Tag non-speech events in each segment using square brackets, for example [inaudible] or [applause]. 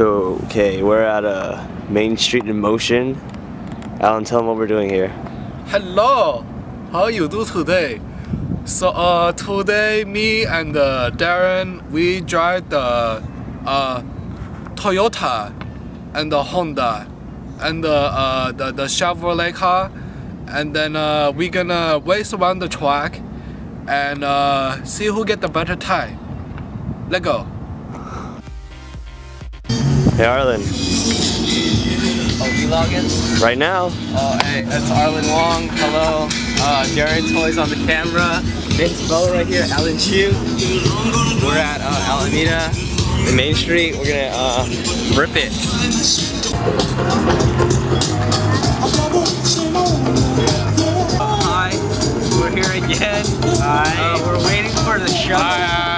Okay, we're at a Main Street in Motion. Alan, tell them what we're doing here. Hello, how you do today? So uh, today me and uh, Darren we drive the uh, Toyota and the Honda and the uh, the, the Chevrolet car, and then uh, we gonna race around the track and uh, see who get the better time. Let go. Hey, Arlin. Oh, vlogging? Right now. Oh, hey, it's Arlin Wong. Hello. Uh, Darren Toys on the camera. Vince Bo right here. Alan Chu. We're at uh, Alameda, the Main Street. We're gonna uh, rip it. Hi. We're here again. Hi. Uh, we're waiting for the shuttle.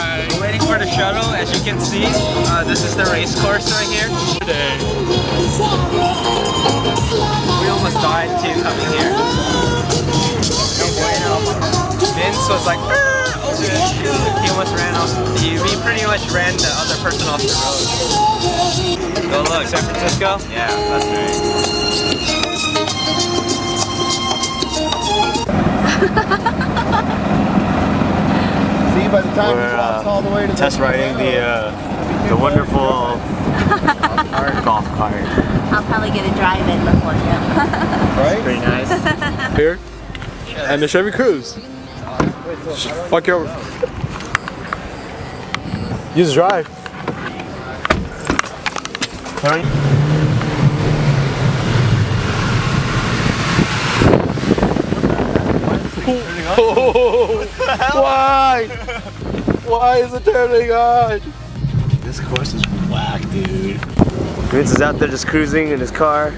Shuttle. As you can see, uh, this is the race course right here. We almost died too coming here. Vince was like, "Ah. He almost ran off. He, he pretty much ran the other person off the road. Oh look, San Francisco? Yeah, that's right. [laughs] See, by the time We're uh, all the way to test riding the uh, the wonderful [laughs] golf cart. I'll probably get a drive in before you. right? [laughs] Pretty nice. [laughs] Here and the Chevy Cruze. Fuck your. Use drive. Why? Why is it turning on? This course is whack, dude. Vince is out there just cruising in his car,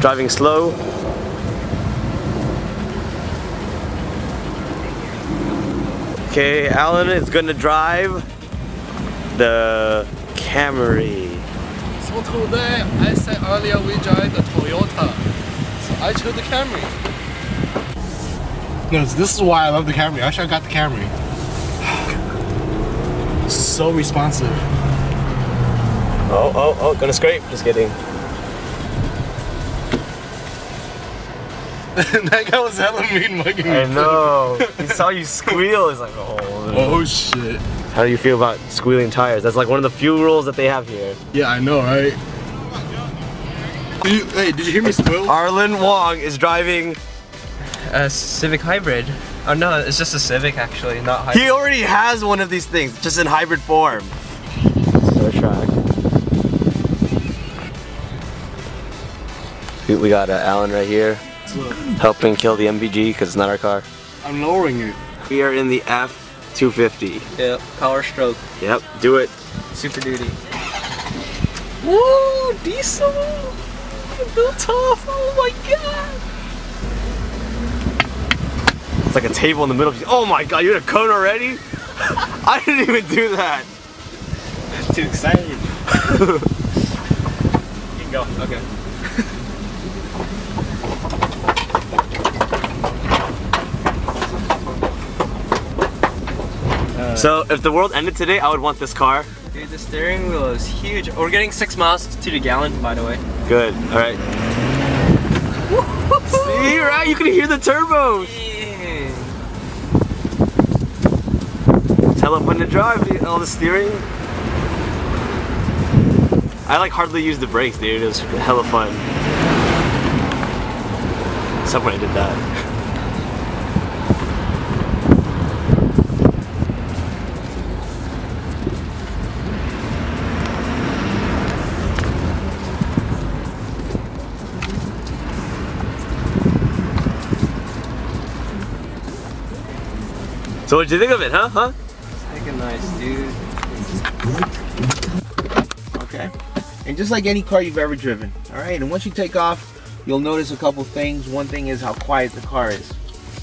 driving slow. Okay, Alan is gonna drive the Camry. So today, I said earlier we drive the Toyota. So I chose the Camry. No, this is why I love the Camry. I should got the Camry. [sighs] so responsive. Oh, oh, oh, gonna scrape. Just kidding. [laughs] that guy was hella mean mugging me. I know. [laughs] he saw you squeal. He's like, oh. Oh shit. How do you feel about squealing tires? That's like one of the few rules that they have here. Yeah, I know, right? Did you, hey, did you hear me squeal? Arlin Wong is driving. A Civic Hybrid. Oh no, it's just a Civic actually, not hybrid. He already has one of these things, just in hybrid form. So track. We got uh, Alan right here, helping kill the MVG because it's not our car. I'm lowering it. We are in the F250. Yep, power stroke. Yep, do it. Super duty. Woo! Diesel! Built off! Oh my god! It's like a table in the middle. Oh my god, you had a cone already? [laughs] I didn't even do that. Too excited. [laughs] you can go. Okay. Uh, so if the world ended today, I would want this car. Dude, the steering wheel is huge. We're getting six miles to the gallon, by the way. Good. All right. See, right? You can hear the turbos. Yeah. It when to drive. All the steering. I like hardly use the brakes, dude. It was hella fun. Somebody did that. So what'd you think of it, huh? Huh? And just like any car you've ever driven, all right? And once you take off, you'll notice a couple things. One thing is how quiet the car is.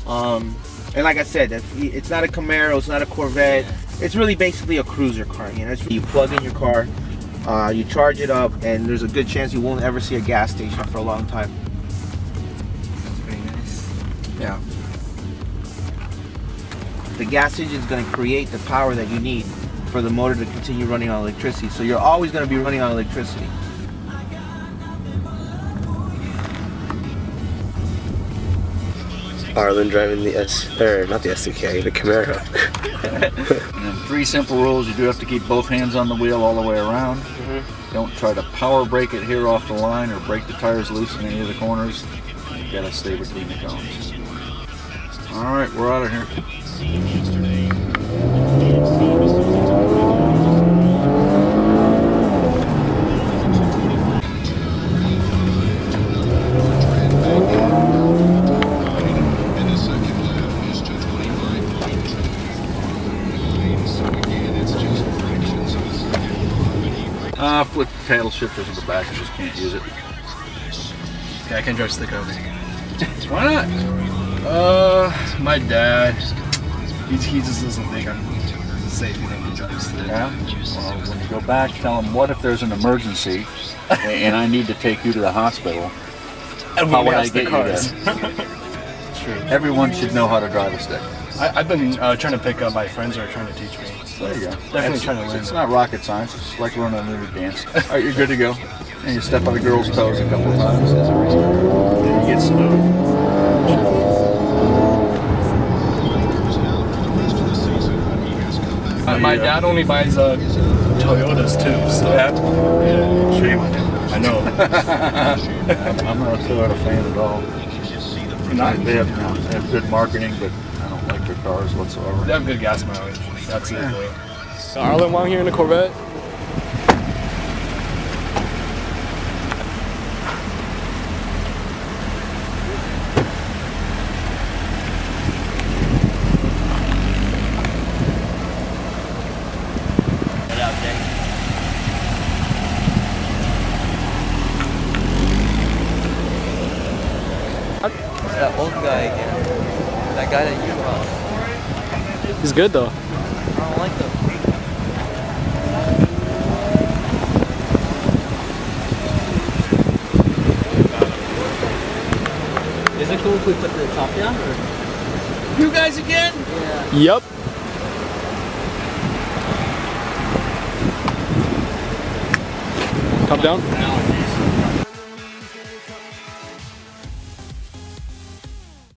Um, and like I said, it's- it's not a Camaro, it's not a Corvette. It's really basically a cruiser car. You know, it's, you plug in your car, uh, you charge it up, and there's a good chance you won't ever see a gas station for a long time. Pretty nice. Yeah. The gas engine is going to create the power that you need for the motor to continue running on electricity. So you're always going to be running on electricity. Arlin driving the S, or not the S2K, the Camaro. [laughs] And then three simple rules. You do have to keep both hands on the wheel all the way around. Mm-hmm. Don't try to power brake it here off the line or break the tires loose in any of the corners. You gotta stay between the cones. All right, we're out of here. Uh, with paddle shifters in the back, I just can't use it. Yeah, I can drive stick over. [laughs] Why not? Uh, my dad, he, he just doesn't think I'm safe enough to drive stick. Yeah. Well, when you go back, tell him what if there's an emergency and I need to take you to the hospital. [laughs] And How would I get you cars. there? [laughs] Everyone should know how to drive a stick. I, I've been uh, trying to pick up my friends who are trying to teach me. There you go. Definitely It's- trying to learn. It's not rocket science. It's like learning a new dance. All right, you're good to go. And you step on a girl's toes a couple of times. Then you get smooth. My, my dad only buys uh, Toyotas too, so yeah, shame on him. I know. I'm, [laughs] I'm not a Toyota fan at all. Not- They have, they have good marketing, but I don't like their cars whatsoever. They have good gas mileage. That's it. Though. Arlin Wong here in the Corvette. That old guy again. That guy that you love. He's good though. I don't like them. Is it cool if we put the top down? Or? You guys again? Yeah. Yep. Top down.